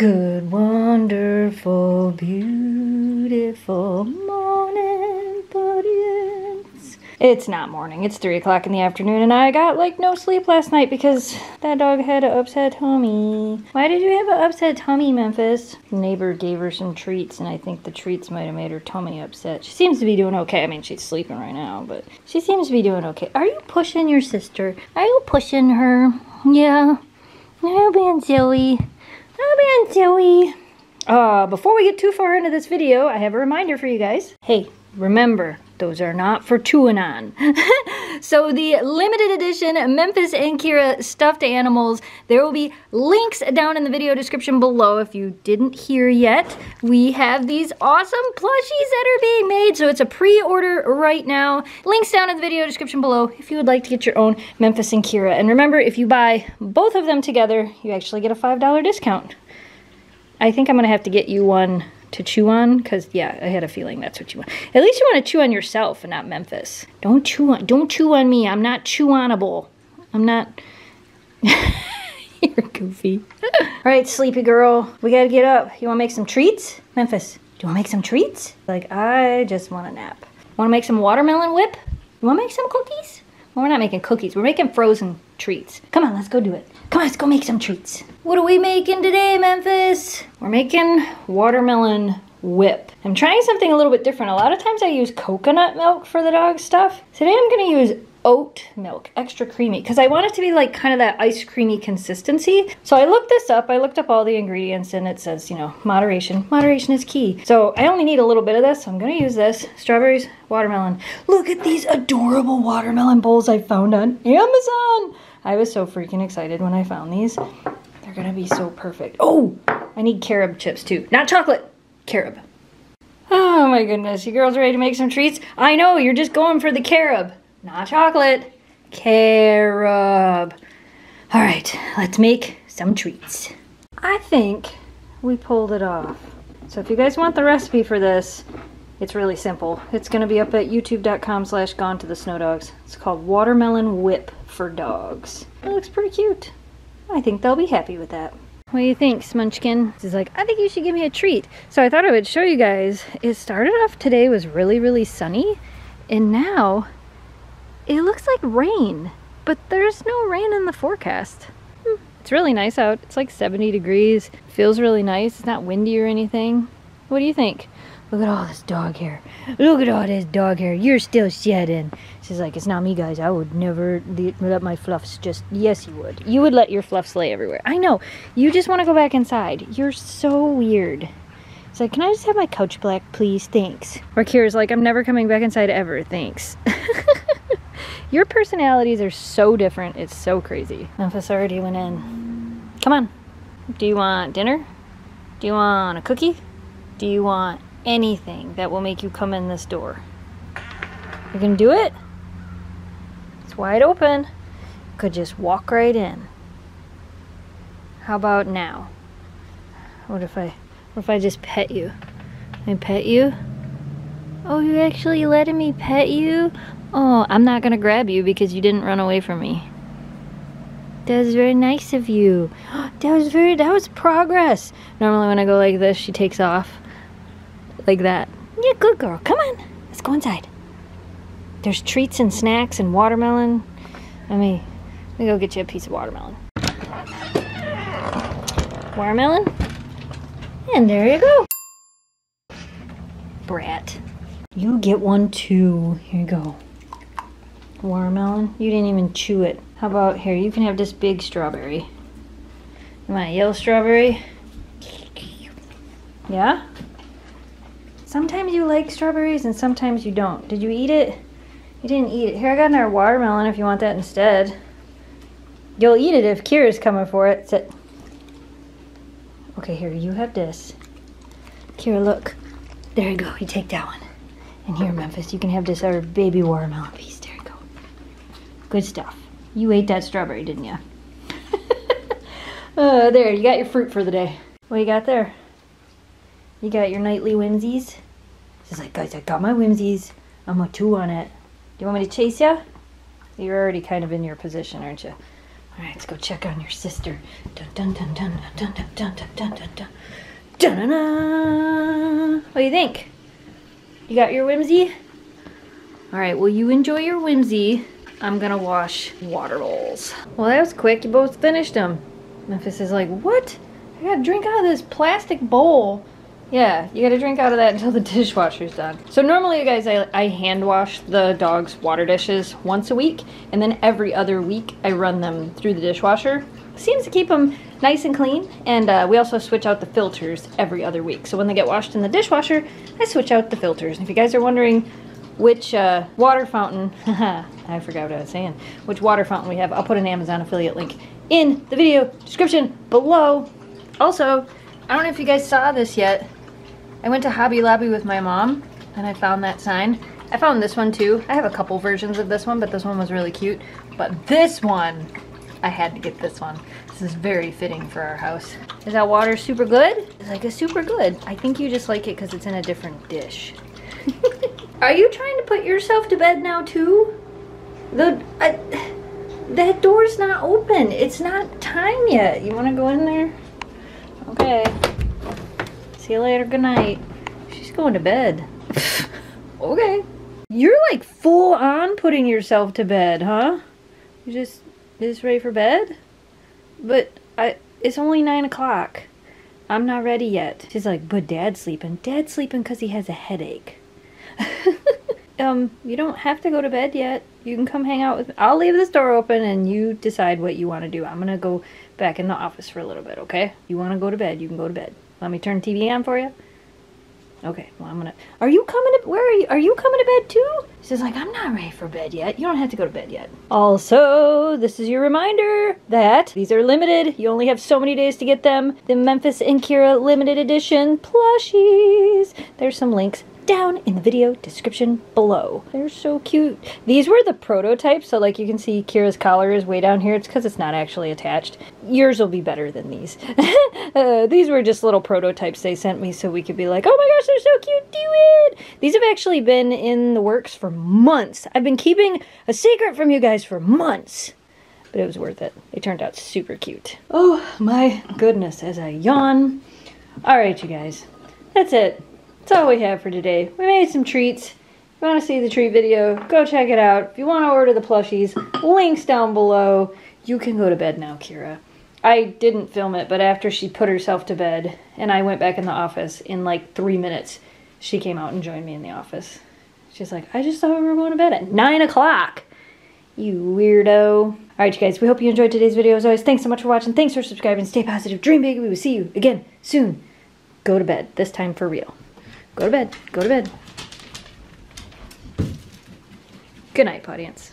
Good, wonderful, beautiful morning, audience. It's not morning, it's 3 o'clock in the afternoon, and I got like no sleep last night because that dog had an upset tummy. Why did you have an upset tummy, Memphis? Neighbor gave her some treats, and I think the treats might have made her tummy upset. She seems to be doing okay. I mean, she's sleeping right now, but she seems to be doing okay. Are you pushing your sister? Are you pushing her? Yeah. You're being silly. I'm being silly. Uh, before we get too far into this video, I have a reminder for you guys. Hey, remember, those are not for chewing on. so the limited edition Memphis and Kira stuffed animals, there will be links down in the video description below if you didn't hear yet. We have these awesome plushies that are being made, so it's a pre-order right now. Links down in the video description below if you would like to get your own Memphis and Kira. And remember, if you buy both of them together, you actually get a $5 discount. I think I'm gonna have to get you one to chew on? Because yeah i had a feeling that's what you want. At least you want to chew on yourself and not memphis. Don't chew on don't chew on me. I'm not chew onable i'm not you're goofy. All right sleepy girl. We gotta get up. You want to make some treats? Memphis do you want to make some treats? Like i just want a nap. Want to make some watermelon whip? You want to make some cookies? Well, we're not making cookies. We're making frozen treats. Come on let's go do it come on let's go make some treats what are we making today, Memphis? We're making watermelon whip. I'm trying something a little bit different. A lot of times I use coconut milk for the dog stuff. Today I'm gonna use oat milk, extra creamy, because I want it to be like kind of that ice creamy consistency. So I looked this up, I looked up all the ingredients and it says, you know, moderation. Moderation is key. So I only need a little bit of this, so I'm gonna use this. Strawberries, watermelon. Look at these adorable watermelon bowls I found on Amazon. I was so freaking excited when I found these. They're gonna be so perfect. Oh, I need carob chips too. Not chocolate, carob. Oh my goodness, you girls ready to make some treats? I know, you're just going for the carob. Not chocolate, carob. All right, let's make some treats. I think we pulled it off. So if you guys want the recipe for this, it's really simple. It's gonna be up at youtube.com slash gone to the snow dogs. It's called watermelon whip for dogs. It looks pretty cute. I think they'll be happy with that. What do you think, Smunchkin? He's like, I think you should give me a treat. So I thought I would show you guys. It started off today was really, really sunny. And now it looks like rain. But there's no rain in the forecast. Hmm, it's really nice out. It's like 70 degrees. Feels really nice. It's not windy or anything. What do you think? Look at all this dog hair. Look at all this dog hair. You're still shedding. She's like, it's not me, guys. I would never let my fluffs just... Yes, you would. You would let your fluffs lay everywhere. I know. You just want to go back inside. You're so weird. It's like, can I just have my couch black, please? Thanks. Or Kira's like, I'm never coming back inside ever. Thanks. your personalities are so different. It's so crazy. Memphis already went in. Come on. Do you want dinner? Do you want a cookie? Do you want anything that will make you come in this door. You can do it. It's wide open. You could just walk right in. How about now? What if I what if I just pet you? I pet you? Oh, you actually letting me pet you? Oh, I'm not gonna grab you because you didn't run away from me. That was very nice of you. That was very, that was progress. Normally when I go like this, she takes off like that. Yeah, good girl. Come on. Let's go inside. There's treats and snacks and watermelon. Let me, let me go get you a piece of watermelon. Watermelon. And there you go. Brat. You get one too. Here you go. Watermelon. You didn't even chew it. How about here? You can have this big strawberry. You want yellow strawberry? Yeah? Sometimes you like strawberries and sometimes you don't. Did you eat it? You didn't eat it. Here, I got another watermelon if you want that instead. You'll eat it if Kira's coming for it. Sit. Okay, here, you have this. Kira, look. There you go. You take that one. And here, Memphis, you can have this other baby watermelon piece. There you go. Good stuff. You ate that strawberry, didn't you? uh, there, you got your fruit for the day. What you got there? You got your nightly Whimzees? She's like, guys, I got my Whimzees. I'm gonna chew on it. Do you want me to chase you? You're already kind of in your position, aren't you? All right, let's go check on your sister. Dun dun dun dun dun dun dun dun dun dun dun. Da-na-na. What do you think? You got your Whimzee? All right, well you enjoy your Whimzee. I'm gonna wash water bowls. Well, that was quick. You both finished them. Memphis is like, what? I gotta drink out of this plastic bowl. Yeah, you gotta drink out of that until the dishwasher's done. So normally, you guys, I, I hand wash the dog's water dishes once a week, and then every other week I run them through the dishwasher. Seems to keep them nice and clean, and uh, we also switch out the filters every other week. So when they get washed in the dishwasher, I switch out the filters. And if you guys are wondering which uh, water fountain, I forgot what I was saying, which water fountain we have, I'll put an Amazon affiliate link in the video description below. Also, I don't know if you guys saw this yet. I went to Hobby Lobby with my mom and I found that sign. I found this one too. I have a couple versions of this one, but this one was really cute. But this one, I had to get this one. This is very fitting for our house. Is that water super good? It's like a super good. I think you just like it because it's in a different dish. Are you trying to put yourself to bed now too? The uh, that door's not open. It's not time yet. You want to go in there? Okay. See you later. Good night. She's going to bed. okay. You're like full on putting yourself to bed, huh? You just just ready for bed? But I it's only nine o'clock. I'm not ready yet. She's like, but dad's sleeping. Dad's sleeping because he has a headache. um, you don't have to go to bed yet. You can come hang out with me. I'll leave this door open and you decide what you want to do. I'm gonna go back in the office for a little bit, okay? You want to go to bed, you can go to bed. Let me turn TV on for you? Okay, well I'm gonna, are you coming to, where are you, are you coming to bed too? She's like, I'm not ready for bed yet. You don't have to go to bed yet. Also, this is your reminder that these are limited. You only have so many days to get them. The Memphis and Kira limited edition plushies. There's some links down in the video description below. They're so cute. These were the prototypes, so like you can see Kira's collar is way down here. It's because it's not actually attached. Yours will be better than these. uh, these were just little prototypes they sent me so we could be like, oh my gosh, they're so cute, do it! These have actually been in the works for months. I've been keeping a secret from you guys for months but it was worth it. It turned out super cute. Oh my goodness, as I yawn. All right, you guys, that's it. That's all we have for today. We made some treats. If you want to see the treat video, go check it out. If you want to order the plushies, links down below. You can go to bed now, Kira. I didn't film it, but after she put herself to bed and I went back in the office in like three minutes, she came out and joined me in the office. She's like, I just thought we were going to bed at 9 o'clock. You weirdo. All right, you guys, we hope you enjoyed today's video. As always, thanks so much for watching. Thanks for subscribing. Stay positive. Dream big. We will see you again soon. Go to bed. This time for real. Go to bed. Go to bed. Good night, audience.